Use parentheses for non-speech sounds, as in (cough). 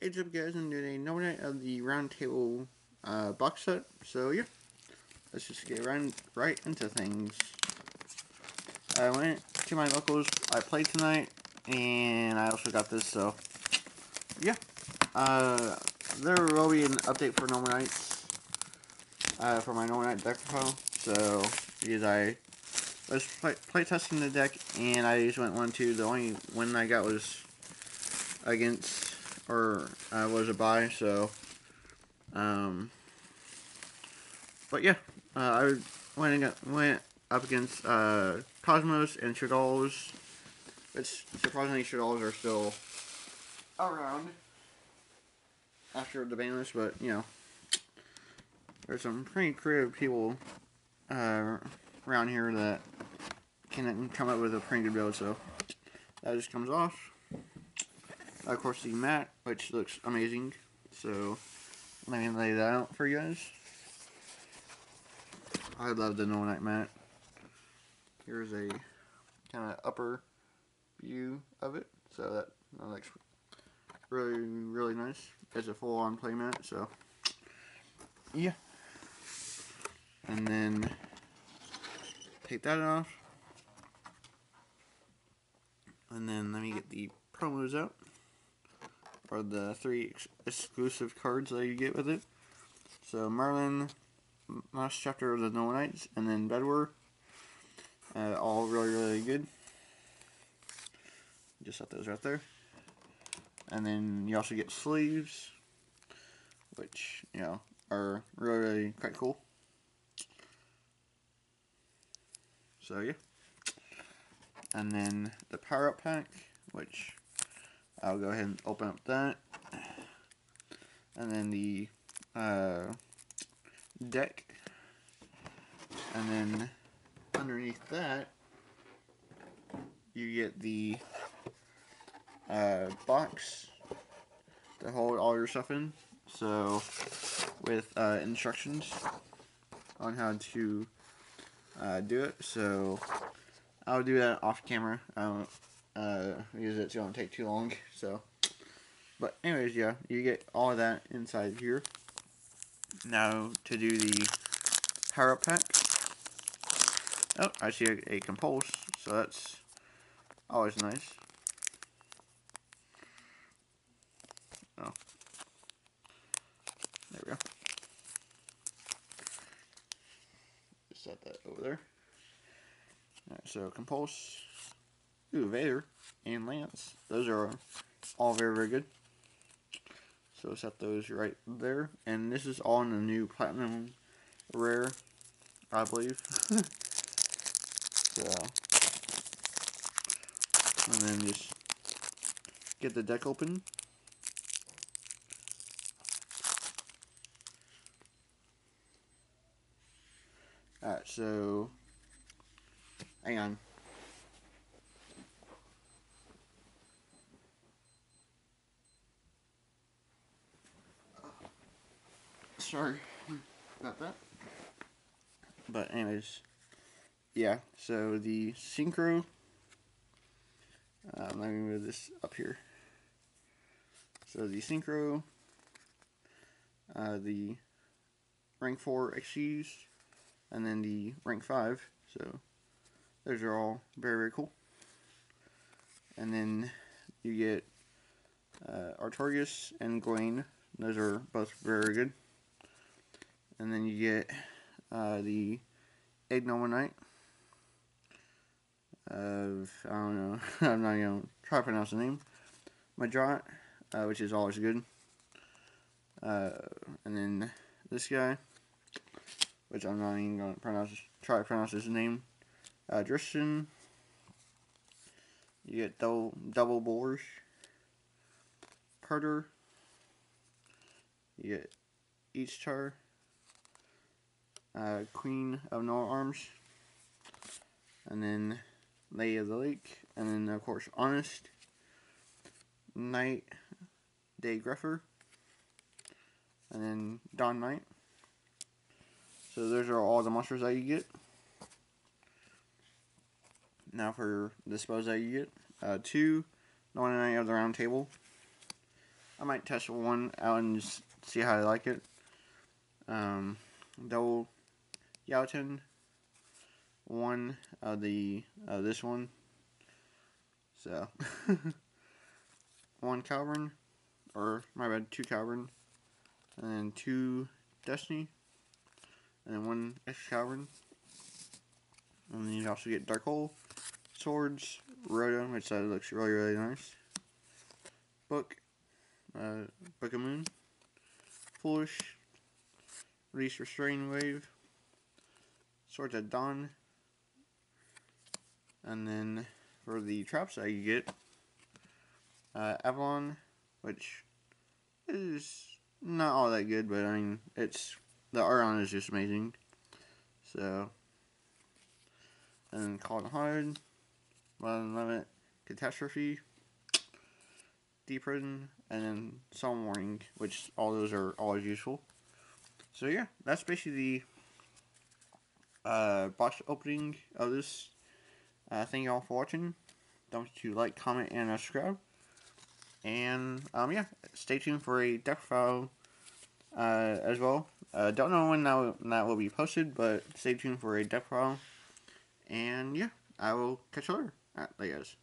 Hey, what's up guys, I'm doing a Noble Knight of the round table uh, box set, so yeah, let's just get right, right into things. I went to my locals, I played tonight, and I also got this, so yeah. Uh, there will be an update for Noble Knights, uh, for my Noble Knight deck profile, so because I was play, play testing the deck, and I just went one two, the only win I got was against or I was a buy, so, um, but yeah, uh, I went, got, went up against, uh, Cosmos and Shaddolls, which, surprisingly, Shaddolls are still around after the ban list, but, you know, there's some pretty creative people, uh, around here that can come up with a pretty good build, so that just comes off. Of course, the mat, which looks amazing. So, let me lay that out for you guys. I love the Noble Knight mat. Here's a kind of upper view of it. So that, that looks really, really nice. It's a full-on playmat, so yeah. And then take that off. And then let me get the promos out are the three ex exclusive cards that you get with it. So Merlin, last chapter of the Noble Knights, and then Bedwyr. Uh, all really, really good. Just set those right there. And then you also get sleeves, which, you know, are really, really quite cool. So, yeah. And then the Power Up Pack, which I'll go ahead and open up that. And then the uh, deck. And then underneath that, you get the uh, box to hold all your stuff in. So, with uh, instructions on how to uh, do it. So, I'll do that off camera. Uh, because it's going to take too long. So, but anyways, yeah, you get all of that inside here. Now to do the power up pack. Oh, I see a, a compulse, so that's always nice. Oh, there we go. Set that over there. Alright, so compulse Ooh, Vader and Lance. Those are all very, very good. So set those right there. And this is all in the new Platinum Rare, I believe. (laughs) so, and then just get the deck open. Alright, so, hang on. Sorry about that. But anyways, yeah, so the Synchro, uh, let me move this up here. So the Synchro, uh, the rank 4 XCs, and then the rank 5, so those are all very, very cool. And then you get uh, Artorigus and Gwen, those are both very good and then you get uh, the Ignoble Knight of, I don't know, (laughs) I'm not going to try to pronounce the name, Majot, uh, which is always good, uh, and then this guy, which I'm not even going to pronounce, try to pronounce his name, uh, Drystan, you get double, double boars, Carter, you get Eachtar, uh, Queen of Noble Arms, and then Lady of the Lake, and then of course Honest, Knight, Day Gruffer, and then Dawn Knight. So those are all the monsters that you get. Now for the spells that you get. Uh, two, 99 of the round table. I might test one out and just see how I like it. Um, double Yaoten, one of the of this one. So (laughs) one Caliburn, or my bad, two Caliburn, and then two Destiny, and then one Excalibur. And then you also get Dark Hole, Swords, Rotom, which that looks really, really nice. Book, uh, Book of Moon, Foolish, Release Restraining Wave, Swords at Dawn. and then for the traps you get, uh, Avalon, which is not all that good, but I mean, it's, the art on it is just amazing. So, and Call Hard, Violent Limit, Catastrophe, Deep Prison, and then Solemn Warning, which all those are always useful. So yeah, that's basically the uh, box opening of this. Uh, thank you all for watching. Don't forget to like, comment, and subscribe. And um, yeah, stay tuned for a deck file uh, as well. Uh, don't know when that, that will be posted, but stay tuned for a deck file. And yeah, I will catch you later. Alright, later guys.